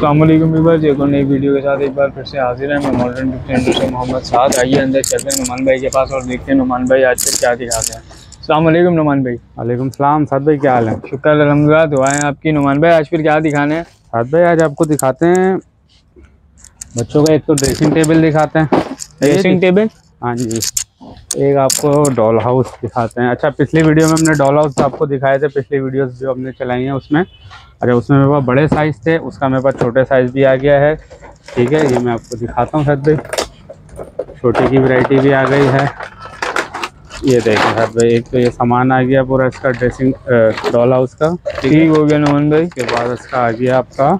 Viewers एक और नई वीडियो के साथ एक बार फिर से हाजिर है। मैं मॉडर्न डिफरेंडर से मोहम्मद साद। आइए अंदर चलते हैं नुमान भाई के पास और देखते हैं नुमान भाई आज फिर क्या दिखाते हैं। अस्सलाम वालेकुम नुमान भाई। वालेकुम सलाम। साद भाई क्या हाल है? शुक्र अलहमदिल्ला दुआ है आपकी। नुमान भाई आज फिर क्या दिखाने हैं? साद भाई आज आपको दिखाते हैं बच्चों का एक तो ड्रेसिंग टेबल दिखाते हैं। ड्रेसिंग टेबल हाँ जी। एक आपको डॉल हाउस दिखाते हैं। अच्छा पिछली वीडियो में हमने डॉल हाउस आपको दिखाए थे। पिछली वीडियोस जो हमने चलाई हैं उसमें अच्छा उसमें मेरे पास बड़े साइज़ थे। उसका मेरे पास छोटे साइज़ भी आ गया है। ठीक है ये मैं आपको दिखाता हूँ सर भाई। छोटे की वैरायटी भी आ गई है। ये देखें सर भाई एक तो ये सामान आ गया पूरा इसका ड्रेसिंग डॉल हाउस का। ठीक हो। गया नुमान भाई। के बाद इसका आ गया आपका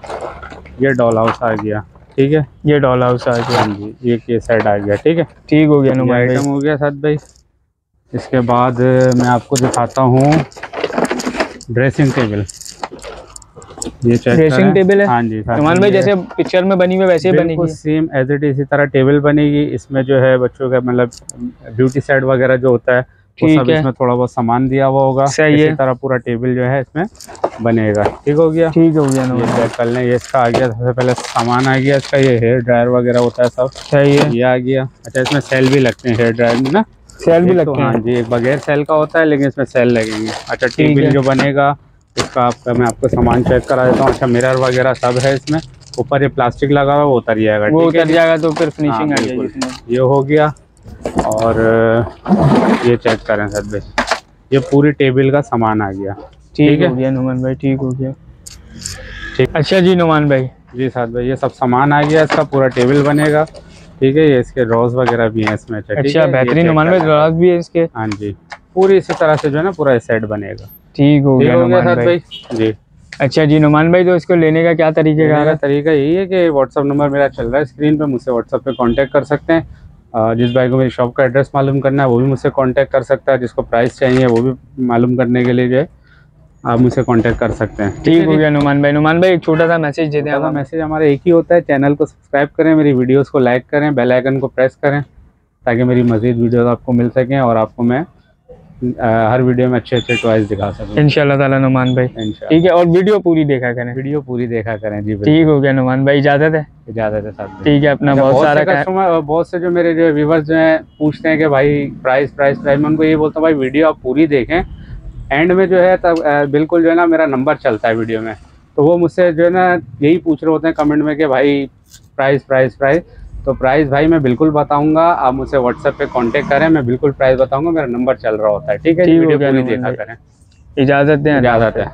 ये डॉल हाउस आ गया। ठीक है? ये डॉल हाउस आ गया। हाँ जी। ये के सेट आ गया ठीक है? ठीक हो गया आइटम हो गया साथ भाई। इसके बाद मैं आपको दिखाता हूँ ड्रेसिंग टेबल ये ड्रेसिंग टेबल है? हाँ जी नुमान भाई जैसे पिक्चर में बनी हुई वैसे ही बनेगी। सेम एज इट इसी तरह टेबल बनेगी। इसमें जो है बच्चों का मतलब ब्यूटी सेट वगैरह जो होता है ठीक है। इसमें थोड़ा बहुत सामान दिया हुआ होगा। सही इसी है। तरह पूरा टेबल जो है इसमें बनेगा। ठीक हो गया? ठीक हो गया ये नुमान चेक कर लें। ये इसका आ गया सबसे पहले सामान आ गया इसका। ये हेयर ड्रायर वगैरह होता है सब। सही है। ये आ गया। अच्छा इसमें सेल भी लगते हैं हेयर ड्रायर में ना? सेल भी तो लगते हाँ। हैं जी एक बगैर सेल का होता है लेकिन इसमें सेल लगेंगे। अच्छा टेबल जो बनेगा इसका आपका मैं आपको सामान चेक करा देता हूँ। अच्छा मिरर वगैरह सब है इसमें। ऊपर ये प्लास्टिक लगा हुआ है, वो उतर जाएगा वो उतर जाएगा तो फिर हाँ, फिनिशिंग आ जाएगी ये हो गया। और ये चेक करें सर भाई ये पूरी टेबल का सामान आ गया। ठीक है। गया नुमान भाई ठीक हो गया। ठीक। अच्छा जी नुमान भाई। जी साथ भाई ये सब सामान आ गया इसका पूरा टेबल बनेगा। ठीक है ये इसके रोज वगैरह भी हैं इसमें अच्छा अच्छा बेहतरीन नुमान भाई। दराज भी है इसके। हाँ जी। पूरी इसी तरह से जो है ना पूरा सेट बनेगा। ठीक हो गया नुमान भाई। जी। अच्छा जी नुमान भाई तो इसको लेने का क्या तरीके का तरीका यही है कि व्हाट्सअप नंबर मेरा चल रहा है स्क्रीन पे मुझसे व्हाट्सअप पे कांटेक्ट कर सकते हैं। जिस भाई को मेरी शॉप का एड्रेस मालूम करना है वो भी मुझसे कांटेक्ट कर सकता है जिसको प्राइस चाहिए वो भी मालूम करने के लिए जो है आप मुझसे कांटेक्ट कर सकते हैं। ठीक हो गया नुमान भाई। नुमान भाई एक छोटा सा मैसेज दे दें मैसेज हमारा एक ही होता है चैनल को सब्सक्राइब करें मेरी वीडियोज़ को लाइक करें बेल आइकन को प्रेस करें ताकि मेरी मज़ीद वीडियोज़ आपको मिल सकें और आपको मैं हर वीडियो में अच्छे अच्छे टॉयज दिखा सकूँ। इंशाल्लाह ताला नुमान भाई। ठीक है और वीडियो पूरी देखा करें। वीडियो पूरी देखा करें जी ठीक हो गया नुमान भाई इजाज़त है? इजाज़त है साथ में ठीक है अपना अच्छा, बहुत सारा कस्टमर बहुत से जो मेरे जो व्यूवर्स जो हैं पूछते हैं कि भाई प्राइस प्राइस प्राइस मैं उनको ये बोलता हूँ भाई वीडियो आप पूरी देखें। एंड में जो है तब बिल्कुल जो है ना मेरा नंबर चलता है वीडियो में। तो वो मुझसे जो है ना यही पूछ रहे होते हैं कमेंट में कि भाई प्राइस प्राइस प्राइस तो प्राइस भाई मैं बिल्कुल बताऊँगा आप मुझे व्हाट्सएप पे कांटेक्ट करें मैं बिल्कुल प्राइस बताऊँगा मेरा नंबर चल रहा होता है ठीक है वीडियो पूरी देखा करें। इजाज़त दें इजाज़त है